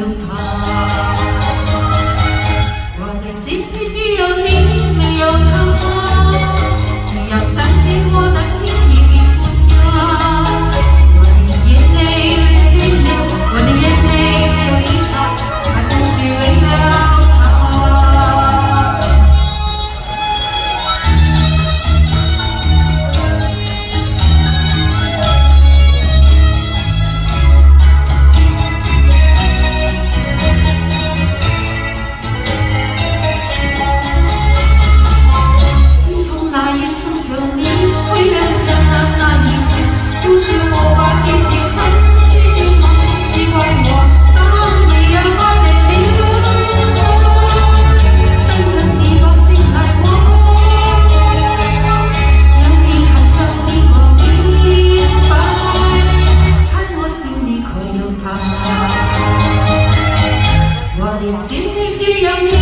有他我的心里只有你 see you.